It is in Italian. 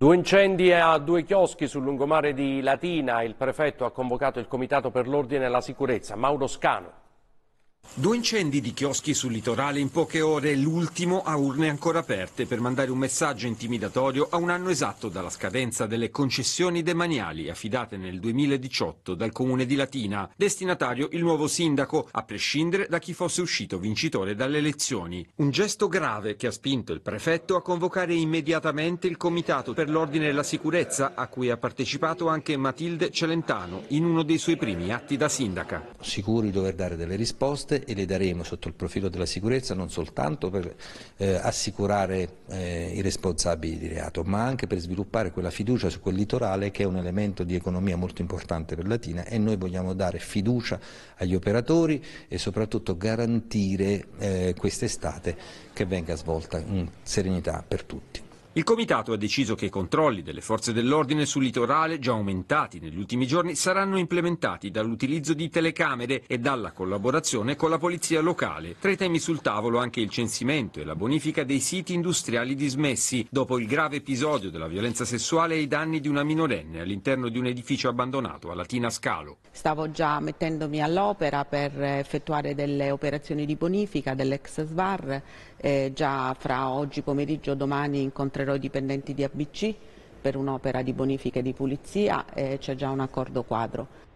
Due incendi a due chioschi sul lungomare di Latina. Il prefetto ha convocato il Comitato per l'Ordine e la Sicurezza. Mauro Scano. Due incendi di chioschi sul litorale in poche ore, l'ultimo a urne ancora aperte per mandare un messaggio intimidatorio a un anno esatto dalla scadenza delle concessioni demaniali affidate nel 2018 dal comune di Latina. Destinatario il nuovo sindaco, a prescindere da chi fosse uscito vincitore dalle elezioni. Un gesto grave che ha spinto il prefetto a convocare immediatamente il Comitato per l'Ordine e la Sicurezza, a cui ha partecipato anche Matilde Celentano in uno dei suoi primi atti da sindaca. Sicuri di dover dare delle risposte e le daremo sotto il profilo della sicurezza non soltanto per eh, assicurare eh, i responsabili di reato, ma anche per sviluppare quella fiducia su quel litorale che è un elemento di economia molto importante per Latina e noi vogliamo dare fiducia agli operatori e soprattutto garantire eh, quest'estate che venga svolta in serenità per tutti. Il Comitato ha deciso che i controlli delle forze dell'ordine sul litorale, già aumentati negli ultimi giorni, saranno implementati dall'utilizzo di telecamere e dalla collaborazione con la polizia locale. Tra i temi sul tavolo anche il censimento e la bonifica dei siti industriali dismessi, dopo il grave episodio della violenza sessuale e i danni di una minorenne all'interno di un edificio abbandonato a Latina Scalo. Stavo già mettendomi all'opera per effettuare delle operazioni di bonifica dell'ex SVAR, eh, già fra oggi pomeriggio o domani incontrerò incontrerò i dipendenti di ABC per un'opera di bonifica e di pulizia e c'è già un accordo quadro.